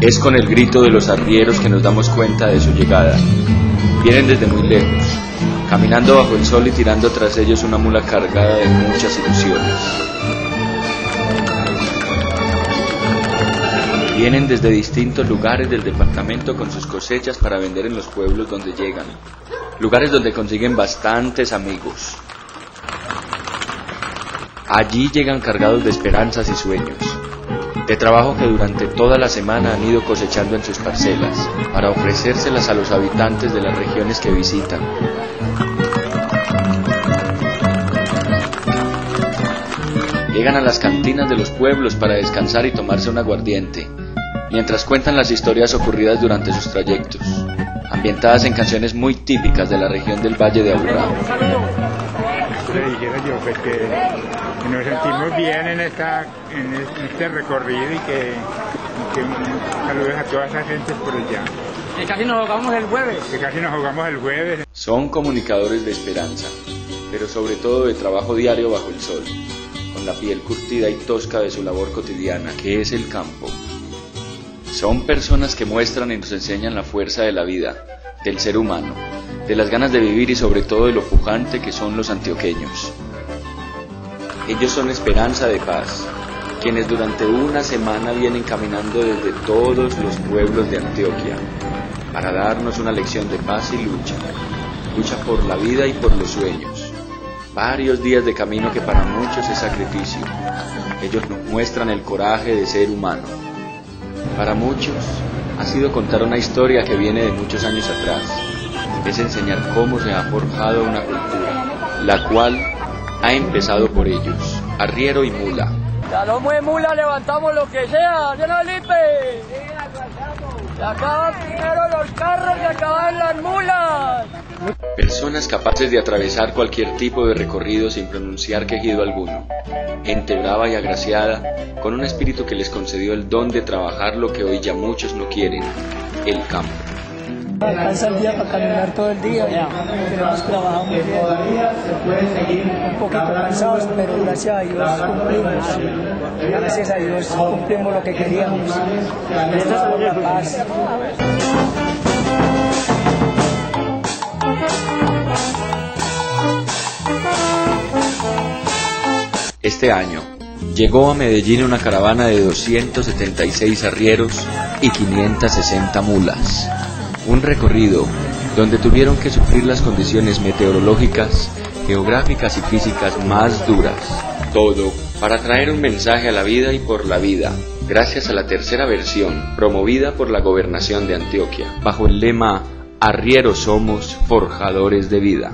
Es con el grito de los arrieros que nos damos cuenta de su llegada. Vienen desde muy lejos, caminando bajo el sol y tirando tras ellos una mula cargada de muchas ilusiones. Vienen desde distintos lugares del departamento con sus cosechas para vender en los pueblos donde llegan, lugares donde consiguen bastantes amigos. Allí llegan cargados de esperanzas y sueños, de trabajo que durante toda la semana han ido cosechando en sus parcelas, para ofrecérselas a los habitantes de las regiones que visitan. Llegan a las cantinas de los pueblos para descansar y tomarse un aguardiente, mientras cuentan las historias ocurridas durante sus trayectos, ambientadas en canciones muy típicas de la región del Valle de Aburrá. Le dijera yo pues, que, que nos sentimos bien en, esta, en este recorrido y que, y que saludos a toda esa gente por allá. Que casi nos jugamos el jueves. Que casi nos jugamos el jueves. Son comunicadores de esperanza, pero sobre todo de trabajo diario bajo el sol, con la piel curtida y tosca de su labor cotidiana, que es el campo. Son personas que muestran y nos enseñan la fuerza de la vida, del ser humano, de las ganas de vivir y sobre todo de lo pujante que son los antioqueños. Ellos son esperanza de paz, quienes durante una semana vienen caminando desde todos los pueblos de Antioquia para darnos una lección de paz y lucha, lucha por la vida y por los sueños. Varios días de camino que para muchos es sacrificio. Ellos nos muestran el coraje de ser humano. Para muchos ha sido contar una historia que viene de muchos años atrás. Es enseñar cómo se ha forjado una cultura, la cual ha empezado por ellos, arriero y mula. Ya no de mula, levantamos lo que sea, ¿sí no, Lipe? Se acaban primero los carros y acaban las mulas. Personas capaces de atravesar cualquier tipo de recorrido sin pronunciar quejido alguno. Gente brava y agraciada, con un espíritu que les concedió el don de trabajar lo que hoy ya muchos no quieren, el campo. Alcanza el día para caminar todo el día. Hemos trabajado muy bien. Un poquito cansados, pero gracias a Dios cumplimos. Gracias a Dios cumplimos lo que queríamos. Esto es por la paz. Este año llegó a Medellín una caravana de 276 arrieros y 560 mulas. Un recorrido donde tuvieron que sufrir las condiciones meteorológicas, geográficas y físicas más duras. Todo para traer un mensaje a la vida y por la vida, gracias a la tercera versión promovida por la gobernación de Antioquia, bajo el lema Arrieros somos forjadores de vida.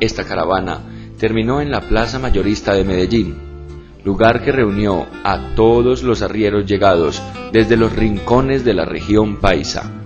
Esta caravana terminó en la Plaza Mayorista de Medellín, lugar que reunió a todos los arrieros llegados desde los rincones de la región paisa